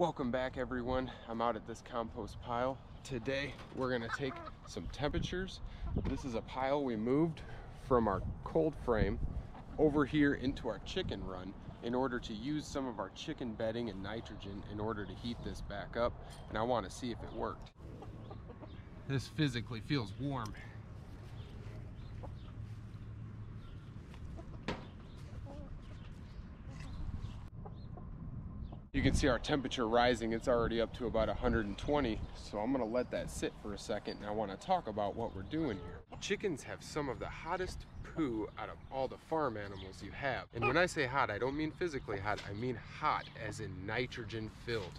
Welcome back everyone. I'm out at this compost pile. Today we're gonna take some temperatures. This is a pile we moved from our cold frame over here into our chicken run in order to use some of our chicken bedding and nitrogen in order to heat this back up and I want to see if it worked. This physically feels warm. You can see our temperature rising. It's already up to about 120. So I'm gonna let that sit for a second and I wanna talk about what we're doing here. Chickens have some of the hottest poo out of all the farm animals you have. And when I say hot, I don't mean physically hot, I mean hot as in nitrogen filled.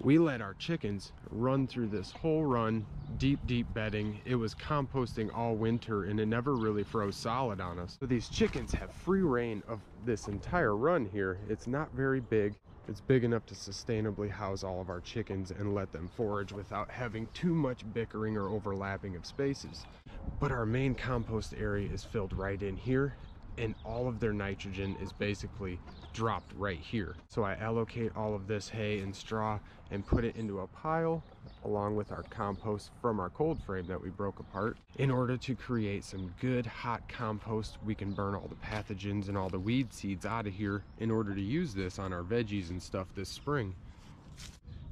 We let our chickens run through this whole run, deep, deep bedding. It was composting all winter and it never really froze solid on us. So these chickens have free reign of this entire run here. It's not very big. It's big enough to sustainably house all of our chickens and let them forage without having too much bickering or overlapping of spaces. But our main compost area is filled right in here and all of their nitrogen is basically dropped right here. So I allocate all of this hay and straw and put it into a pile along with our compost from our cold frame that we broke apart in order to create some good hot compost. We can burn all the pathogens and all the weed seeds out of here in order to use this on our veggies and stuff this spring.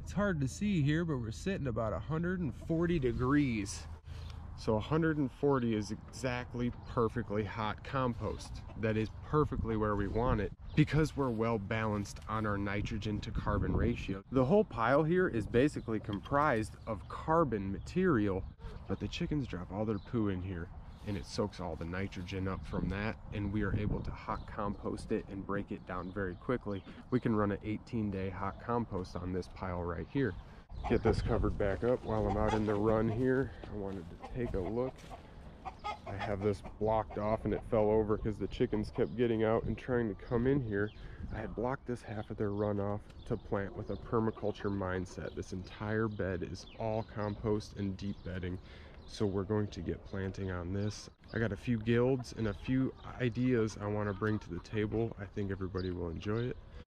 It's hard to see here, but we're sitting about 140 degrees so 140 is exactly perfectly hot compost. That is perfectly where we want it because we're well balanced on our nitrogen to carbon ratio. The whole pile here is basically comprised of carbon material, but the chickens drop all their poo in here and it soaks all the nitrogen up from that and we are able to hot compost it and break it down very quickly. We can run an 18 day hot compost on this pile right here get this covered back up while I'm out in the run here. I wanted to take a look. I have this blocked off and it fell over because the chickens kept getting out and trying to come in here. I had blocked this half of their runoff to plant with a permaculture mindset. This entire bed is all compost and deep bedding. So we're going to get planting on this. I got a few guilds and a few ideas I want to bring to the table. I think everybody will enjoy it.